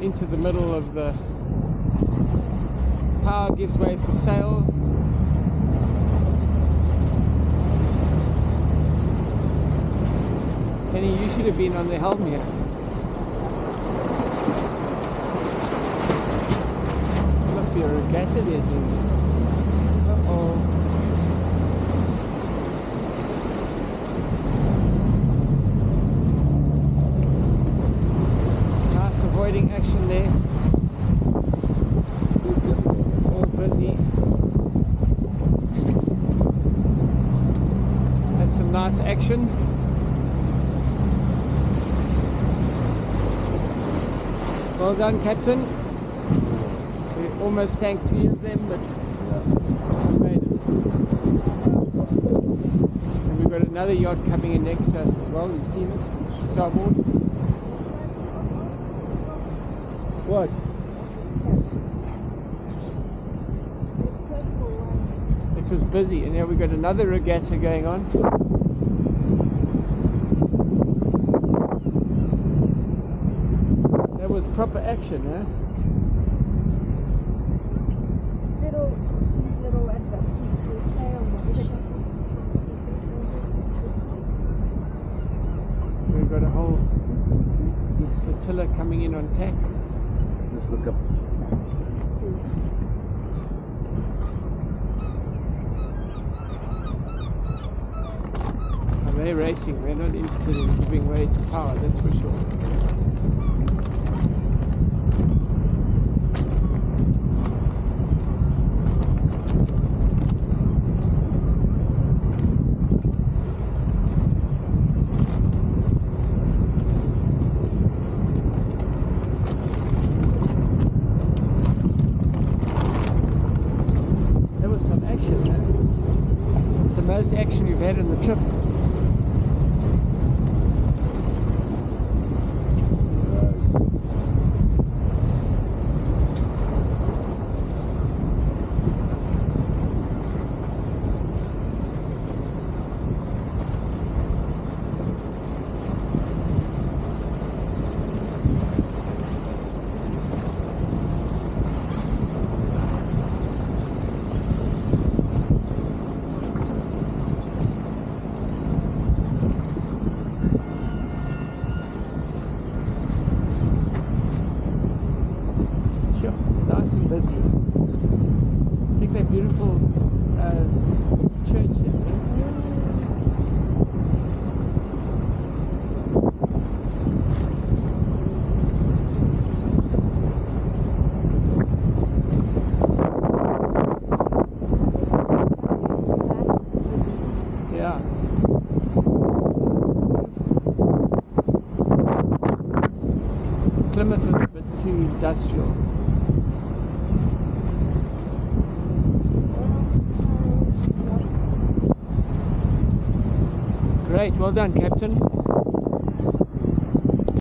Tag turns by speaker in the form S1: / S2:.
S1: into the middle of the power gives way for sail. Penny, you should have been on the helm here. Must be a regatta there, avoiding action there. All busy. That's some nice action. Well done, Captain. We almost sank clear of them, but we made it. And we've got another yacht coming in next to us as well. You've seen it to starboard. It was busy, and now we've got another regatta going on. That was proper action, huh?
S2: little, these little ends up with sails and everything.
S1: We've got a whole flotilla coming in on tack.
S3: Just look up.
S1: They racing? They're not interested in giving way to power, that's for sure. There was some It's the most action we've had in the trip. Sure, nice and busy. Take that beautiful uh, church there. Plymouth was a bit too industrial. Great, well done, Captain.